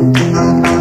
嗯嗯嗯